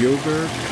yogurt.